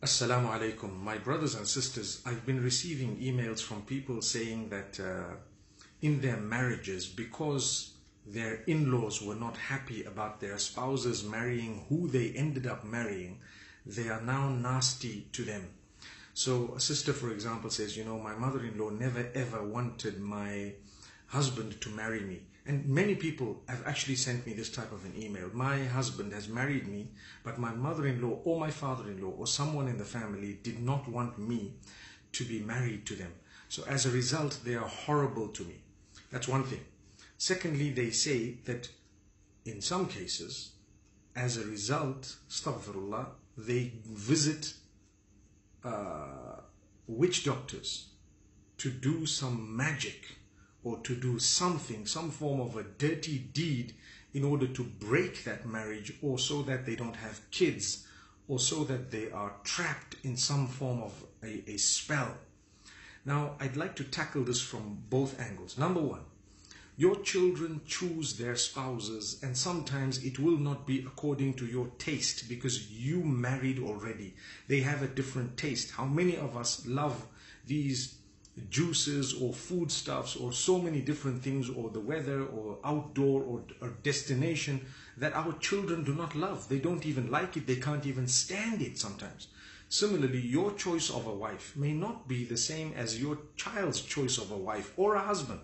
Assalamu alaikum. My brothers and sisters, I've been receiving emails from people saying that uh, in their marriages, because their in laws were not happy about their spouses marrying who they ended up marrying, they are now nasty to them. So, a sister, for example, says, You know, my mother in law never ever wanted my husband to marry me. And many people have actually sent me this type of an email. My husband has married me, but my mother-in-law or my father-in-law or someone in the family did not want me to be married to them. So as a result, they are horrible to me. That's one thing. Secondly, they say that in some cases, as a result, astaghfirullah, they visit uh, witch doctors to do some magic or to do something, some form of a dirty deed in order to break that marriage or so that they don't have kids or so that they are trapped in some form of a, a spell. Now, I'd like to tackle this from both angles. Number one, your children choose their spouses, and sometimes it will not be according to your taste because you married already. They have a different taste. How many of us love these juices or foodstuffs or so many different things or the weather or outdoor or, or, destination that our children do not love. They don't even like it. They can't even stand it sometimes. Similarly, your choice of a wife may not be the same as your child's choice of a wife or a husband.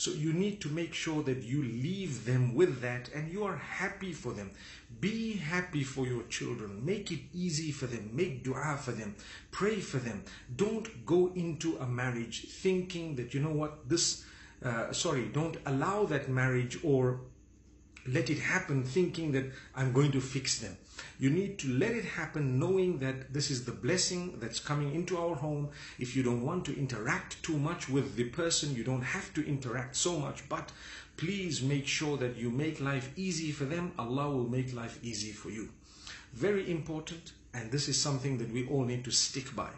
So you need to make sure that you leave them with that and you are happy for them. Be happy for your children. Make it easy for them. Make dua for them. Pray for them. Don't go into a marriage thinking that, you know what, this, uh, sorry, don't allow that marriage or let it happen thinking that I'm going to fix them. You need to let it happen knowing that this is the blessing that's coming into our home. If you don't want to interact too much with the person, you don't have to interact so much, but please make sure that you make life easy for them. Allah will make life easy for you. Very important, and this is something that we all need to stick by.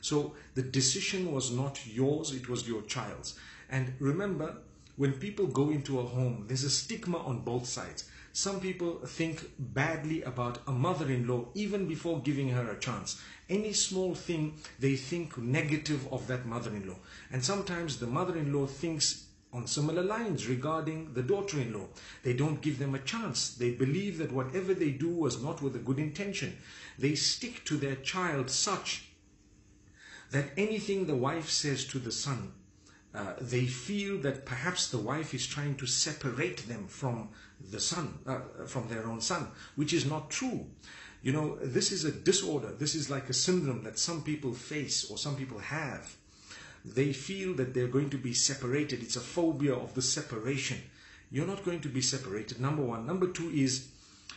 So the decision was not yours, it was your child's. And remember, when people go into a home, there's a stigma on both sides. Some people think badly about a mother-in-law even before giving her a chance. Any small thing, they think negative of that mother-in-law. And sometimes the mother-in-law thinks on similar lines regarding the daughter-in-law. They don't give them a chance. They believe that whatever they do was not with a good intention. They stick to their child such that anything the wife says to the son uh, they feel that perhaps the wife is trying to separate them from the son, uh, from their own son, which is not true. You know, this is a disorder. This is like a syndrome that some people face or some people have. They feel that they're going to be separated. It's a phobia of the separation. You're not going to be separated, number one. Number two is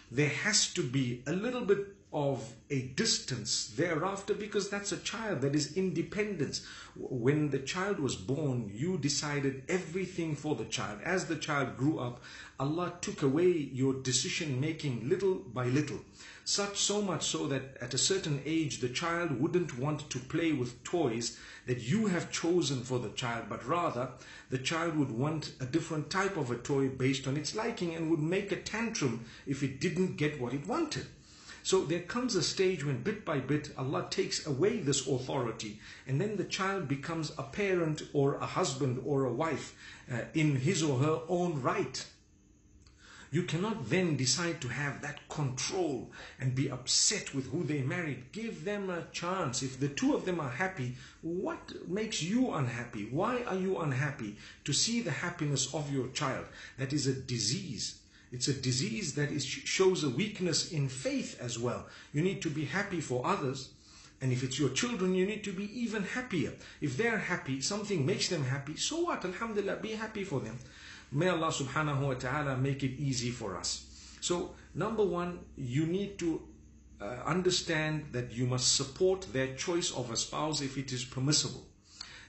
there has to be a little bit of a distance thereafter because that's a child that is independence. When the child was born you decided everything for the child. As the child grew up allah took away your decision making little by little. Such so much so that at a certain age the child wouldn't want to play with toys that you have chosen for the child but rather the child would want a different type of a toy based on its liking and would make a tantrum if it didn't get what it wanted so there comes a stage when bit by bit Allah takes away this authority and then the child becomes a parent or a husband or a wife uh, in his or her own right. You cannot then decide to have that control and be upset with who they married. Give them a chance. If the two of them are happy, what makes you unhappy? Why are you unhappy? To see the happiness of your child. That is a disease. It's a disease that is, shows a weakness in faith as well. You need to be happy for others. And if it's your children, you need to be even happier. If they're happy, something makes them happy, so what? Alhamdulillah, be happy for them. May Allah subhanahu wa ta'ala make it easy for us. So, number one, you need to uh, understand that you must support their choice of a spouse if it is permissible.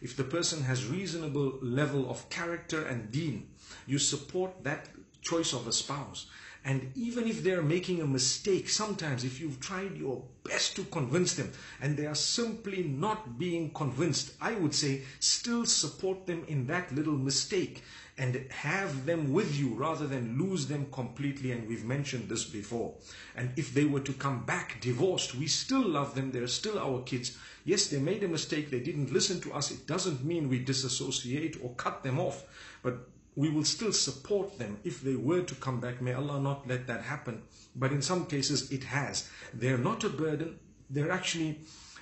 If the person has reasonable level of character and deen, you support that choice of a spouse. And even if they're making a mistake, sometimes if you've tried your best to convince them and they are simply not being convinced, I would say still support them in that little mistake and have them with you rather than lose them completely. And we've mentioned this before. And if they were to come back divorced, we still love them. They're still our kids. Yes, they made a mistake. They didn't listen to us. It doesn't mean we disassociate or cut them off. But we will still support them if they were to come back. May Allah not let that happen. But in some cases, it has. They're not a burden. They're actually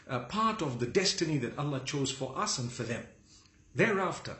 a part of the destiny that Allah chose for us and for them. Thereafter,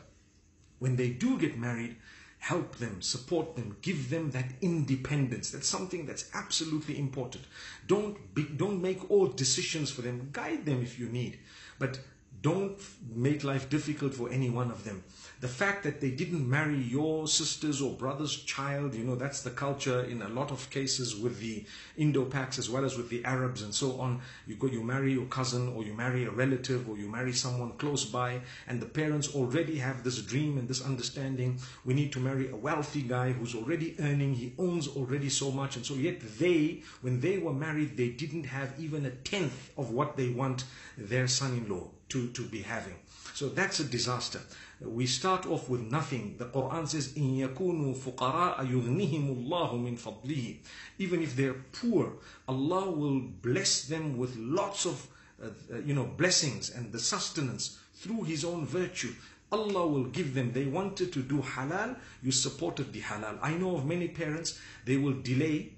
when they do get married, help them, support them, give them that independence. That's something that's absolutely important. Don't be, don't make all decisions for them. Guide them if you need, but don't make life difficult for any one of them. The fact that they didn't marry your sister's or brother's child, you know, that's the culture in a lot of cases with the Indo-Paks as well as with the Arabs and so on. You go, you marry your cousin or you marry a relative or you marry someone close by and the parents already have this dream and this understanding. We need to marry a wealthy guy who's already earning, he owns already so much. And so yet they, when they were married, they didn't have even a tenth of what they want their son-in-law to, to be having. So that's a disaster. We start off with nothing. The Quran says, "In yakunu fuqara yughnihimullahu min fadlihi." Even if they're poor, Allah will bless them with lots of, uh, you know, blessings and the sustenance through His own virtue. Allah will give them. They wanted to do halal, you supported the halal. I know of many parents, they will delay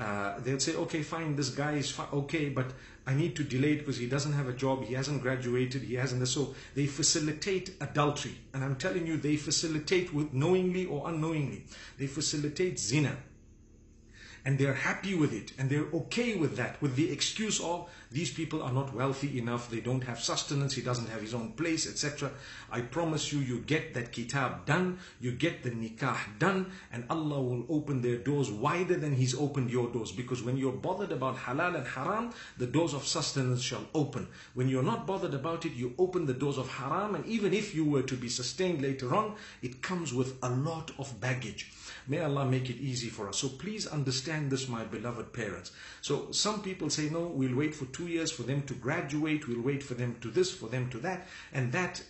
uh, they'll say, okay, fine, this guy is okay, but I need to delay it because he doesn't have a job, he hasn't graduated, he hasn't. So they facilitate adultery. And I'm telling you, they facilitate with knowingly or unknowingly. They facilitate zina and they're happy with it and they're okay with that with the excuse of these people are not wealthy enough they don't have sustenance he doesn't have his own place etc i promise you you get that kitab done you get the nikah done and allah will open their doors wider than he's opened your doors. Because when you're bothered about halal and haram the doors of sustenance shall open. When you're not bothered about it you open the doors of haram and even if you were to be sustained later on it comes with a lot of baggage. May allah make it easy for us. So please understand understand this, my beloved parents. So some people say, no, we'll wait for two years for them to graduate. We'll wait for them to this, for them to that. And that,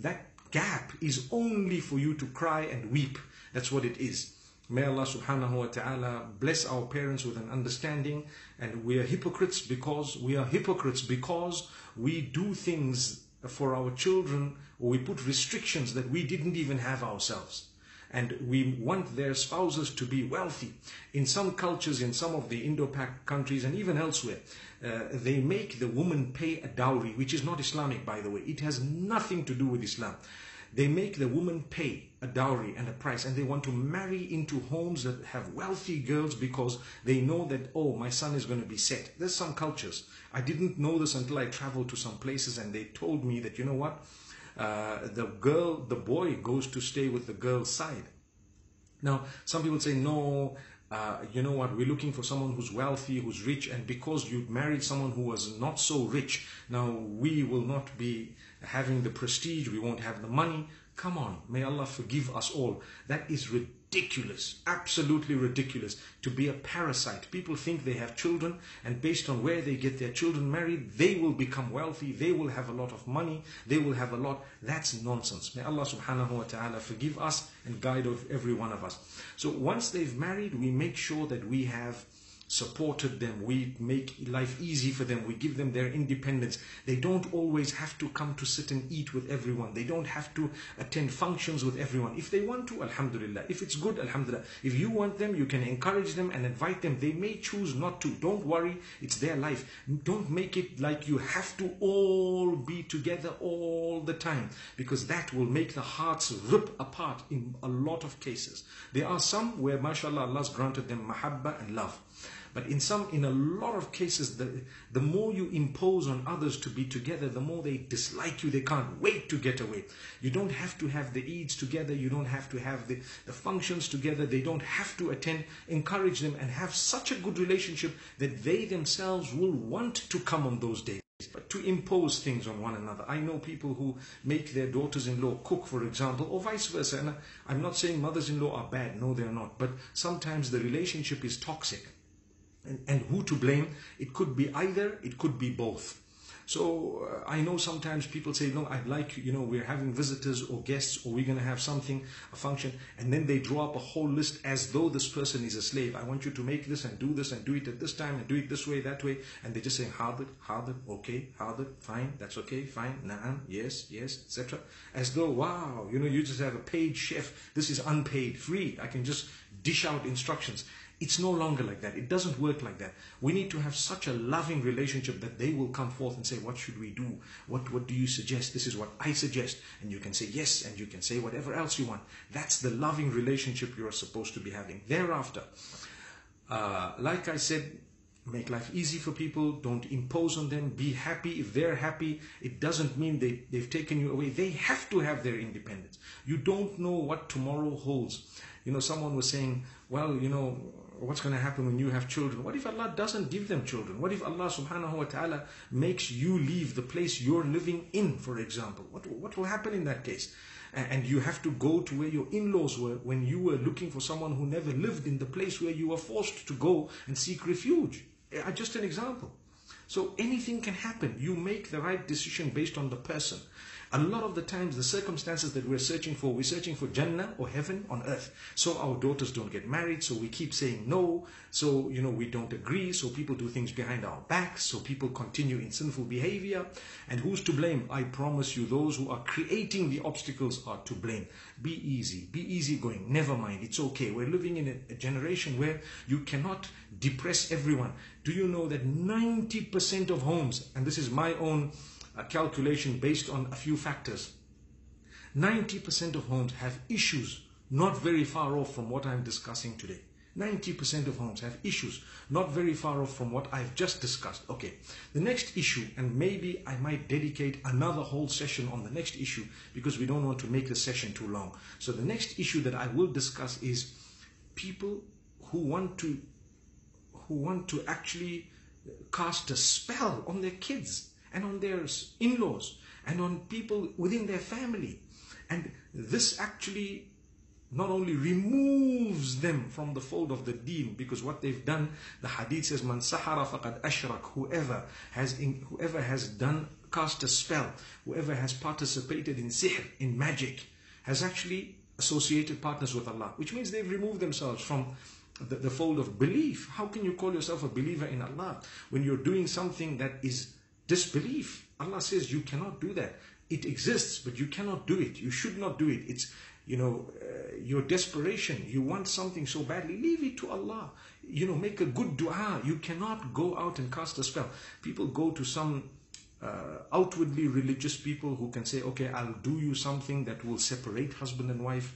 that gap is only for you to cry and weep. That's what it is. May Allah subhanahu wa ta'ala bless our parents with an understanding and we are hypocrites because we are hypocrites because we do things for our children or we put restrictions that we didn't even have ourselves and we want their spouses to be wealthy. In some cultures, in some of the Indo-Pak countries and even elsewhere, uh, they make the woman pay a dowry, which is not Islamic, by the way. It has nothing to do with Islam. They make the woman pay a dowry and a price, and they want to marry into homes that have wealthy girls because they know that, oh, my son is going to be set. There's some cultures. I didn't know this until I traveled to some places and they told me that, you know what? Uh, the girl, the boy goes to stay with the girl's side. Now, some people say, no, uh, you know what, we're looking for someone who's wealthy, who's rich, and because you married someone who was not so rich, now we will not be having the prestige, we won't have the money. Come on, may Allah forgive us all. That is ridiculous ridiculous, absolutely ridiculous to be a parasite. People think they have children and based on where they get their children married, they will become wealthy, they will have a lot of money, they will have a lot. That's nonsense. May Allah subhanahu wa ta'ala forgive us and guide every one of us. So once they've married, we make sure that we have supported them, we make life easy for them, we give them their independence. They don't always have to come to sit and eat with everyone. They don't have to attend functions with everyone. If they want to, Alhamdulillah. If it's good, Alhamdulillah. If you want them, you can encourage them and invite them. They may choose not to. Don't worry, it's their life. Don't make it like you have to all be together all the time because that will make the hearts rip apart in a lot of cases. There are some where, mashallah, Allah's granted them mahabbah and love. But in some, in a lot of cases, the, the more you impose on others to be together, the more they dislike you. They can't wait to get away. You don't have to have the Eids together. You don't have to have the, the functions together. They don't have to attend. Encourage them and have such a good relationship that they themselves will want to come on those days. but to impose things on one another. I know people who make their daughters-in-law cook, for example, or vice versa. And I'm not saying mothers-in-law are bad. No, they're not. But sometimes the relationship is toxic. And, and who to blame? It could be either, it could be both. So uh, I know sometimes people say, no, I'd like, you know, we're having visitors or guests or we're going to have something, a function, and then they draw up a whole list as though this person is a slave. I want you to make this and do this and do it at this time and do it this way, that way. And they just say, harder, harder, okay, harder, fine, that's okay, fine, na'am, yes, yes, etc. As though, wow, you know, you just have a paid chef. This is unpaid, free. I can just dish out instructions. It's no longer like that. It doesn't work like that. We need to have such a loving relationship that they will come forth and say, what should we do? What, what do you suggest? This is what I suggest. And you can say yes, and you can say whatever else you want. That's the loving relationship you're supposed to be having. Thereafter, uh, like I said, make life easy for people. Don't impose on them. Be happy. If they're happy, it doesn't mean they, they've taken you away. They have to have their independence. You don't know what tomorrow holds. You know, someone was saying, well, you know, what's going to happen when you have children? What if Allah doesn't give them children? What if Allah subhanahu wa ta'ala makes you leave the place you're living in, for example? What, what will happen in that case? And you have to go to where your in-laws were when you were looking for someone who never lived in the place where you were forced to go and seek refuge. Just an example. So anything can happen. You make the right decision based on the person. A lot of the times, the circumstances that we're searching for, we're searching for Jannah or heaven on earth. So our daughters don't get married, so we keep saying no. So, you know, we don't agree. So people do things behind our backs. So people continue in sinful behavior. And who's to blame? I promise you, those who are creating the obstacles are to blame. Be easy. Be easygoing. Never mind. It's okay. We're living in a, a generation where you cannot depress everyone. Do you know that 90% of homes, and this is my own a calculation based on a few factors. 90% of homes have issues not very far off from what I'm discussing today. 90% of homes have issues not very far off from what I've just discussed. Okay, the next issue, and maybe I might dedicate another whole session on the next issue because we don't want to make the session too long. So the next issue that I will discuss is people who want to who want to actually cast a spell on their kids and on their in-laws and on people within their family. And this actually not only removes them from the fold of the deen because what they've done the hadith says man sahara faqad ashrak whoever has in, whoever has done cast a spell whoever has participated in sihr in magic has actually associated partners with Allah which means they've removed themselves from the, the fold of belief how can you call yourself a believer in Allah when you're doing something that is disbelief. Allah says you cannot do that. It exists, but you cannot do it. You should not do it. It's, you know, uh, your desperation. You want something so badly. Leave it to Allah. You know, make a good dua. You cannot go out and cast a spell. People go to some uh, outwardly religious people who can say, okay, I'll do you something that will separate husband and wife.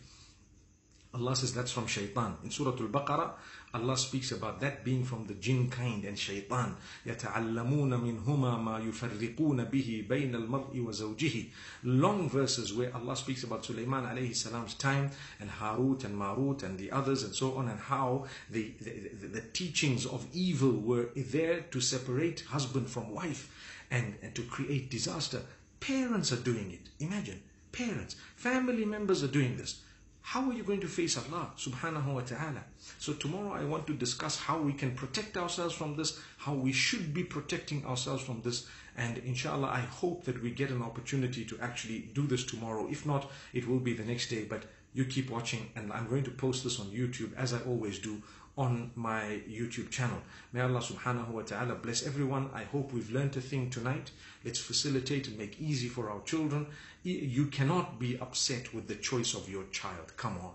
Allah says that's from shaitan. In Surah Al-Baqarah, Allah speaks about that being from the jinn kind and shaitan. يَتَعَلَّمُونَ مِنْهُمَا مَا يُفَرِّقُونَ بِهِ بَيْنَ الْمَرْءِ وَزَوْجِهِ Long verses where Allah speaks about Sulaiman alayhi salam's time and Harut and Marut and the others and so on and how the, the, the, the teachings of evil were there to separate husband from wife and, and to create disaster. Parents are doing it. Imagine. Parents, family members are doing this. How are you going to face Allah subhanahu wa ta'ala? So tomorrow I want to discuss how we can protect ourselves from this, how we should be protecting ourselves from this. And inshallah, I hope that we get an opportunity to actually do this tomorrow. If not, it will be the next day. But you keep watching and I'm going to post this on YouTube as I always do on my YouTube channel. May Allah subhanahu wa ta'ala bless everyone. I hope we've learned a thing tonight. Let's facilitate and make easy for our children. You cannot be upset with the choice of your child. Come on.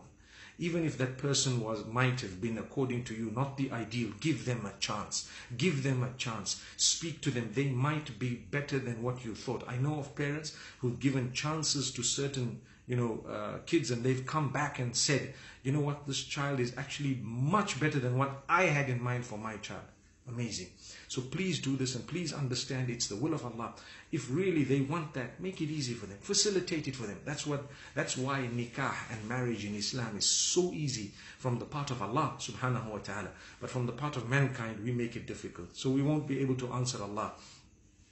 Even if that person was might have been according to you not the ideal, give them a chance. Give them a chance. Speak to them. They might be better than what you thought. I know of parents who've given chances to certain you know, uh, kids and they've come back and said, you know what, this child is actually much better than what I had in mind for my child. Amazing. So please do this and please understand it's the will of Allah. If really they want that, make it easy for them. Facilitate it for them. That's what that's why nikah and marriage in Islam is so easy from the part of Allah subhanahu wa ta'ala. But from the part of mankind we make it difficult. So we won't be able to answer Allah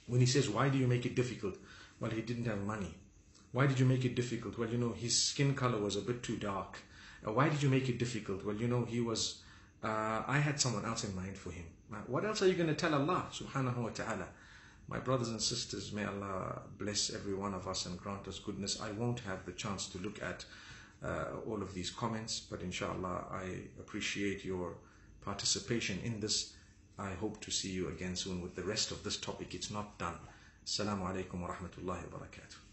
When he says, Why do you make it difficult? Well, he didn't have money. Why did you make it difficult? Well, you know, his skin color was a bit too dark. Uh, why did you make it difficult? Well, you know, he was, uh, I had someone else in mind for him. Uh, what else are you going to tell Allah subhanahu wa ta'ala? My brothers and sisters, may Allah bless every one of us and grant us goodness. I won't have the chance to look at uh, all of these comments, but inshallah, I appreciate your participation in this. I hope to see you again soon with the rest of this topic. It's not done. Assalamu alaikum wa rahmatullahi wa barakatuh.